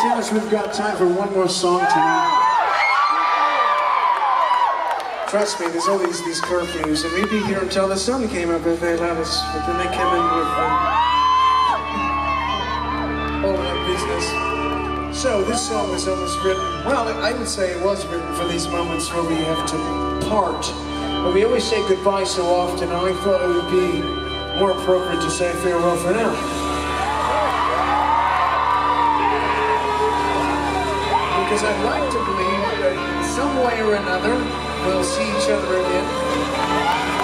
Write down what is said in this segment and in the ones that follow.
tell us we've got time for one more song tonight. Trust me, there's all these, these curfews, and we'd be here until the sun came up if they let us, but then they came in with um, all that business. So this song was almost written, well, I would say it was written for these moments where we have to part. But we always say goodbye so often, and I thought it would be more appropriate to say farewell for now. Because I'd like to believe that some way or another we'll see each other again.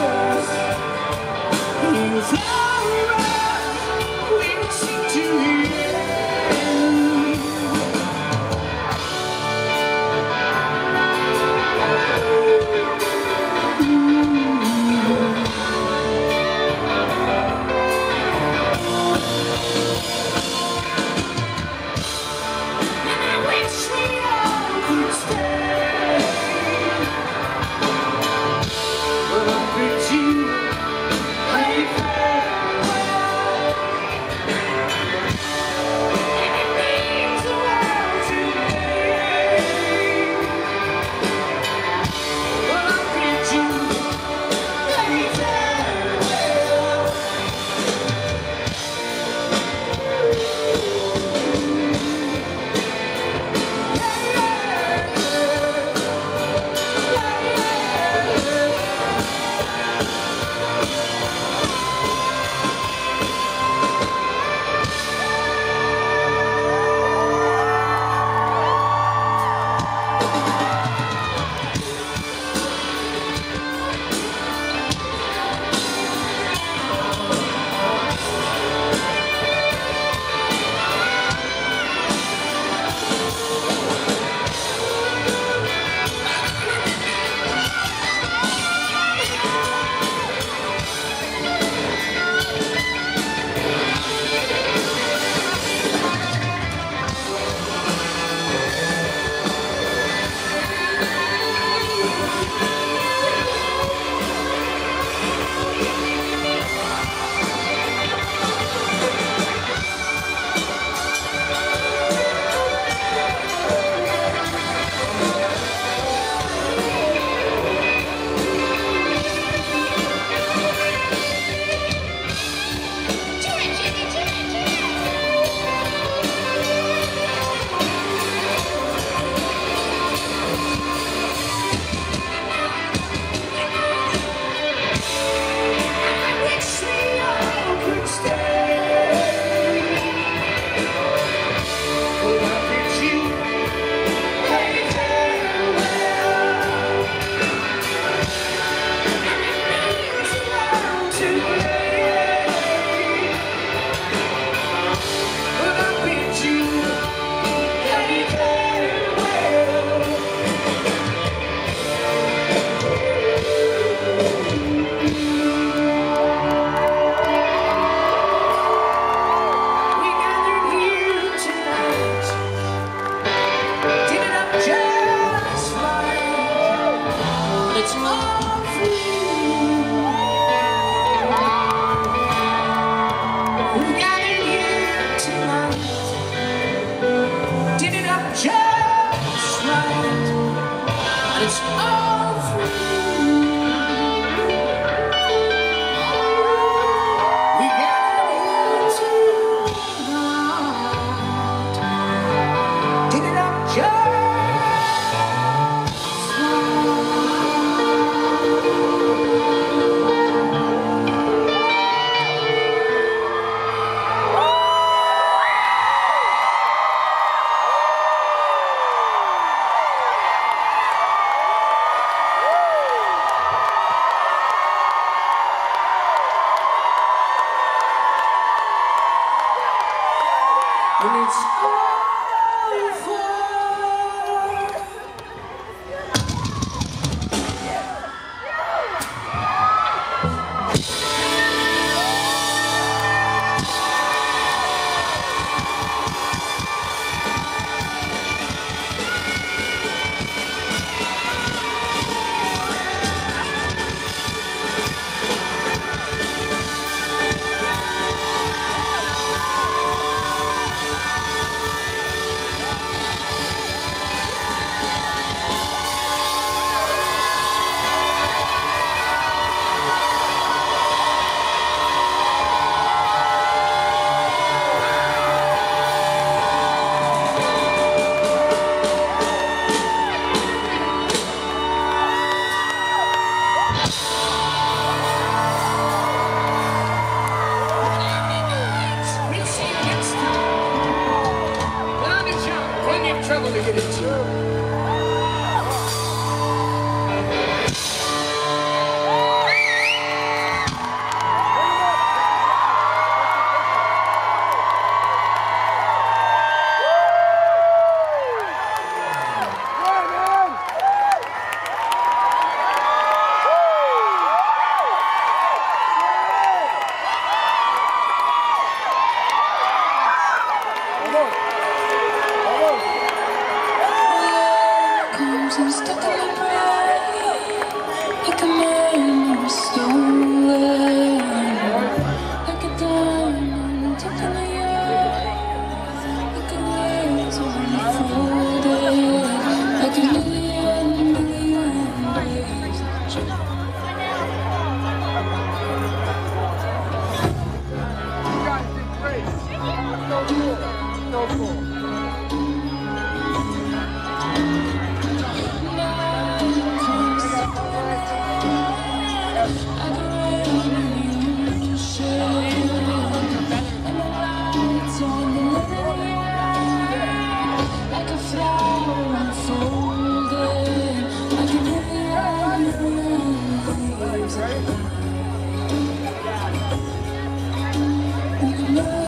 And it's all for